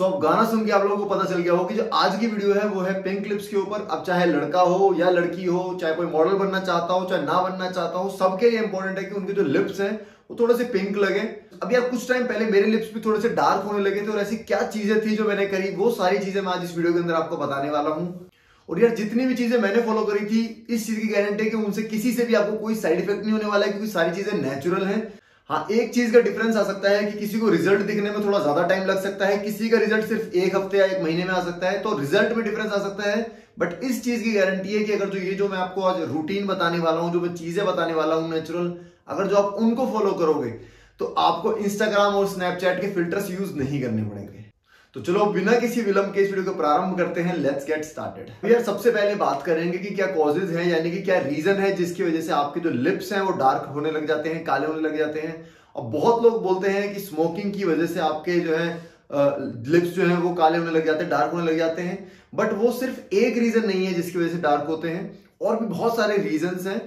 सो अब गाना सुन के आप लोगों को पता चल गया हो कि जो आज की वीडियो है, वो है पिंक लिप्स के ऊपर। अब चाहे लड़का हो या लड़की हो, चाहे कोई मॉडल बनना चाहता हो, चाहे ना बनना चाहता हो, सबके लिए इंपॉर्टेंट है कि उनके जो लिप्स हैं, वो थोड़े से पिंक लगे। अब यार कुछ टाइम पहले मेरे लिप्स भी थोड़े से डार्क होने लगे थे और ऐसी क्या चीज़ें थी जो मैंने करी, वो सारी चीज़ें मैं आज इस वीडियो के अंदर आपको बताने वाला हूँ। और यार, जितनी भी चीज़ें मैंने फॉलो करी थी, इस चीज़ की गारंटी है कि उनसे किसी से भी आपको कोई साइड इफ़ेक्ट नहीं होने वाला है, क्योंकि सारी चीज़ें नेचुरल हैं। हाँ एक चीज़ का डिफरेंस आ सकता है कि किसी को रिज़ल्ट दिखने में थोड़ा ज़्यादा टाइम लग सकता है, किसी का रिज़ल्ट सिर्फ़ एक हफ़्ते या एक महीने में आ सकता है तो रिज़ल्ट में डिफरेंस आ सकता है बट इस चीज़ की गारंटी है कि अगर जो ये जो मैं आपको आज रूटीन बताने वाला हूँ, जो मैं चीज़ें बताने वाला हूँ नेचुरल अगर जो आप उनको फॉलो करोगे तो आपको इंस्टाग्राम और स्नैपचैट के फिल्टर्स यूज़ नहीं करने पड़ेंगे। तो चलो, बिना किसी विलंब के इस वीडियो को प्रारंभ करते हैं। लेट्स गेट स्टार्टेड यार, सबसे पहले बात करेंगे कि क्या कॉजेज हैं, यानी कि क्या रीजन है जिसकी वजह से आपके जो लिप्स हैं वो डार्क होने लग जाते हैं, काले होने लग जाते हैं। और बहुत लोग बोलते हैं कि स्मोकिंग की वजह से आपके जो है लिप्स जो है वो काले होने लग जाते हैं डार्क होने लग जाते हैं। बट वो सिर्फ़ एक रीजन नहीं है जिसकी वजह से डार्क होते हैं, और भी बहुत सारे रीजन हैं।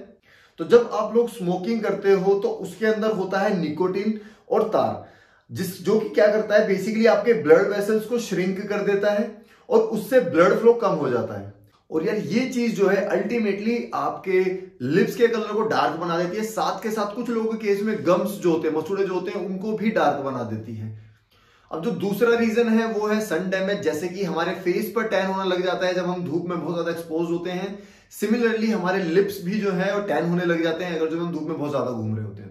तो जब आप लोग स्मोकिंग करते हो तो उसके अंदर होता है निकोटिन और तार। जिस जो कि क्या करता है बेसिकली आपके ब्लड वेसल्स को श्रिंक कर देता है और उससे ब्लड फ्लो कम हो जाता है। और यार ये चीज़ जो है अल्टीमेटली आपके लिप्स के कलर को डार्क बना देती है। साथ के साथ कुछ लोगों के केस में गम्स जो होते हैं मसूड़े जो होते हैं, उनको भी डार्क बना देती है। अब जो दूसरा रीजन है, वो है सन डैमेज जैसे कि हमारे फेस पर टैन होने लग जाता है जब हम धूप में बहुत ज़्यादा एक्सपोज होते हैं। सिमिलरली हमारे लिप्स भी जो है टैन होने लग जाते हैं अगर जब हम धूप में बहुत ज़्यादा घूम रहे होते हैं।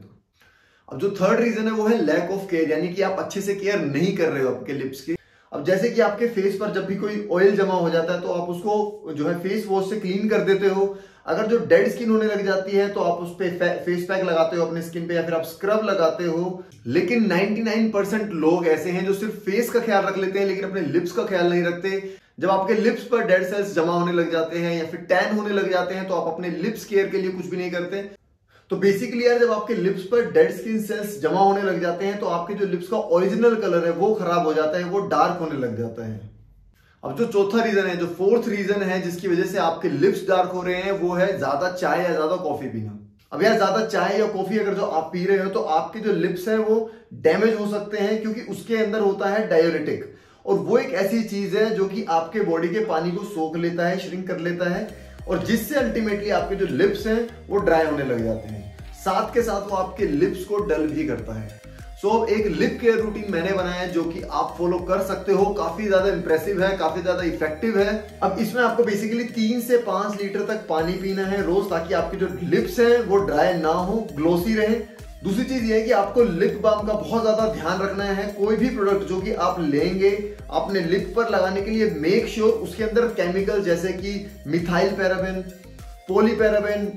अब जो थर्ड रीजन है, वो है लैक ऑफ़ केयर यानी कि आप अच्छे से केयर नहीं कर रहे हो आपके लिप्स की। अब जैसे कि आपके फेस पर जब भी कोई ऑयल जमा हो जाता है तो आप उसको जो है फेस वॉश से क्लीन कर देते हो। अगर जो डेड स्किन होने लग जाती है तो आप उस पर फेस पैक लगाते हो अपने स्किन पे या फिर आप स्क्रब लगाते हो। लेकिन 99% लोग ऐसे हैं जो सिर्फ़ फेस का ख्याल रख लेते हैं, लेकिन अपने लिप्स का ख्याल नहीं रखते। जब आपके लिप्स पर डेड सेल्स जमा होने लग जाते हैं या फिर टैन होने लग जाते हैं तो आप अपने लिप्स केयर के लिए कुछ भी नहीं करते। तो बेसिकली यार जब आपके लिप्स पर डेड स्किन सेल्स जमा होने लग जाते हैं तो आपके जो लिप्स का ओरिजिनल कलर है, वो खराब हो जाता है, वो डार्क होने लग जाता है। अब जो चौथा रीजन है, जो फोर्थ रीजन है, जिसकी वजह से आपके लिप्स डार्क हो रहे हैं, वो है ज़्यादा चाय या ज़्यादा कॉफ़ी पीना। अब यार ज़्यादा चाय या कॉफ़ी अगर जो आप पी रहे हो तो आपके जो लिप्स है, वो डैमेज हो सकते हैं, क्योंकि उसके अंदर होता है डायोरेटिक और वो एक ऐसी चीज़ है जो कि आपके बॉडी के पानी को सोख लेता है श्रिंक कर लेता है और जिससे अल्टीमेटली आपके जो लिप्स हैं वो ड्राई होने लग जाते हैं। साथ के साथ वो आपके लिप्स को डल भी करता है। सो so, एक लिप केयर रूटीन मैंने बनाया है जो कि आप फॉलो कर सकते हो। काफ़ी ज़्यादा इंप्रेसिव है काफ़ी ज़्यादा इफ़ेक्टिव है। अब इसमें आपको बेसिकली तीन से पाँच लीटर तक पानी पीना है रोज ताकि आपके जो लिप्स हैं वो ड्राई ना हो ग्लोसी रहे। दूसरी चीज़ ये है कि आपको लिप बाम का बहुत ज़्यादा ध्यान रखना है। कोई भी प्रोडक्ट जो कि आप लेंगे अपने लिप पर लगाने के लिए मेक श्योर sure उसके अंदर केमिकल जैसे कि मिथाइल पैराबेन पोलीपैराबेन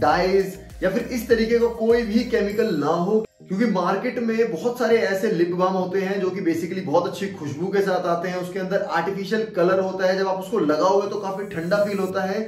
डाइज या फिर इस तरीके का को कोई भी केमिकल ना हो। क्योंकि मार्केट में बहुत सारे ऐसे लिप बाम होते हैं जो कि बेसिकली बहुत अच्छी खुशबू के साथ आते हैं। उसके अंदर आर्टिफिशियल कलर होता है। जब आप उसको लगाओगे तो काफ़ी ठंडा फील होता है।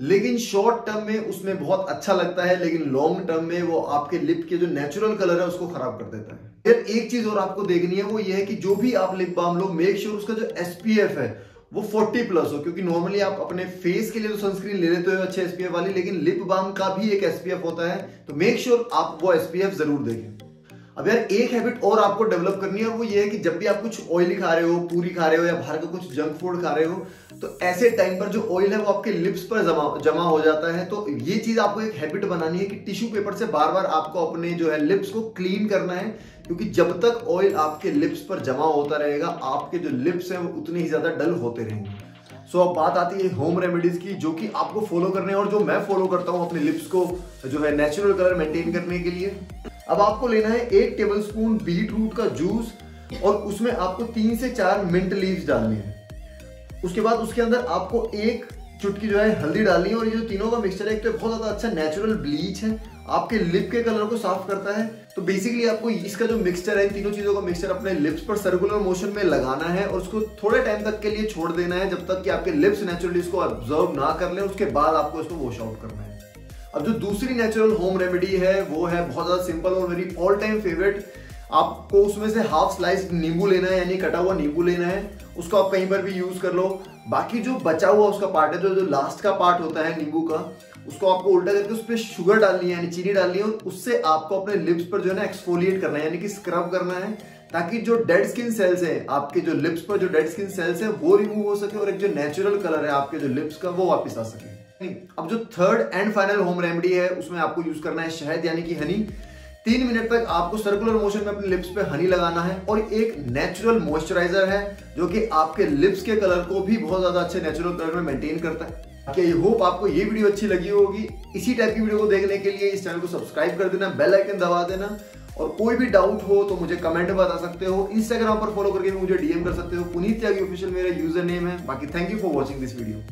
लेकिन शॉर्ट टर्म में उसमें बहुत अच्छा लगता है, लेकिन लॉन्ग टर्म में वो आपके लिप के जो नेचुरल कलर है, उसको खराब कर देता है। फिर एक चीज़ और आपको देखनी है, वो ये है कि जो भी आप लिप बाम लो मेक श्योर उसका जो एसपीएफ है, वो 40 प्लस हो, क्योंकि नॉर्मली आप अपने फेस के लिए तो सनस्क्रीन ले लेते हो अच्छे एसपीएफ वाली, लेकिन लिप बाम का भी एक एसपीएफ होता है तो मेक श्योर आप वो एसपीएफ ज़रूर देखें। अब यार एक हैबिट और आपको डेवलप करनी है वो ये है कि जब भी आप कुछ ऑयली खा रहे हो पूरी खा रहे हो या बाहर का कुछ जंक फ़ूड खा रहे हो तो ऐसे टाइम पर जो ऑयल है वो आपके लिप्स पर जमा जमा हो जाता है। तो ये चीज़ आपको एक हैबिट बनानी है कि टिश्यू पेपर से बार बार आपको अपने जो है लिप्स को क्लीन करना है क्योंकि जब तक ऑयल आपके लिप्स पर जमा होता रहेगा आपके जो लिप्स हैं वो उतने ही ज़्यादा डल होते रहेंगे। सो so, अब बात आती है होम रेमेडीज की जो कि आपको फॉलो करने और जो मैं फॉलो करता हूँ अपने लिप्स को जो है नेचुरल कलर मेंटेन करने के लिए। अब आपको लेना है एक टेबल स्पून बीट रूट का जूस और उसमें आपको तीन से चार मिंट लीव्स डालनी है। उसके बाद उसके अंदर आपको एक चुटकी जो है हल्दी डालनी है और ये जो तीनों का मिक्सचर है, एक तो बहुत ज़्यादा अच्छा नेचुरल ब्लीच है। आपके लिप के कलर को साफ़ करता है। तो बेसिकली आपको इसका जो मिक्सचर है, तीनों चीज़ों का मिक्सचर अपने लिप्स पर सर्कुलर मोशन में लगाना है और उसको थोड़े टाइम तक के लिए छोड़ देना है, जब तक कि आपके लिप्स नेचुरली इसको ऑब्ज़र्व ना कर ले, उसके बाद आपको इसको वॉश आउट करना है। अब जो दूसरी नेचुरल होम रेमेडी है, वो है बहुत ज़्यादा सिंपल और मेरी ऑल टाइम फेवरेट आपको उसमें से हाफ़ स्लाइस नींबू लेना है, यानी कटा हुआ नींबू लेना है, उसको आप कहीं पर भी यूज़ कर लो। बाकी जो बचा हुआ उसका पार्ट है, जो जो लास्ट का पार्ट होता है नींबू का, उसको आपको उल्टा करके उस पर शुगर डालनी है, यानी चीनी डालनी है और उससे आपको अपने लिप्स पर जो है ना एक्सफोलिएट करना है, यानी कि स्क्रब करना है, ताकि जो डेड स्किन सेल्स है, आपके जो लिप्स पर जो डेड स्किन सेल्स है, वो रिमूव हो सके और एक जो नेचुरल कलर है आपके जो लिप्स का, वो वापस आ सके। अब जो third and final home remedy है, उसमें आपको यूज़ करना है शहद, यानी कि हनी तीन मिनट तक आपको सर्कुलर मोशन में अपने लिप्स पे हनी लगाना है और एक नेचुरल मॉइस्चराइजर है, जो कि आपके लिप्स के कलर को भी बहुत ज़्यादा अच्छे नेचुरल कलर में मेंटेन करता है. आई होप आपको ये वीडियो अच्छी लगी होगी. इसी टाइप की वीडियो को देखने के लिए इस चैनल को सब्सक्राइब कर देना बेल आइकन दबा देना. और कोई भी डाउट हो तो मुझे कमेंट में बता सकते हो. इंस्टाग्राम पर फॉलो करके मुझे डीएम कर सकते हो. पुनीत त्यागी ऑफिशियल मेरा यूज़र नेम है. बाकी thank you for watching this video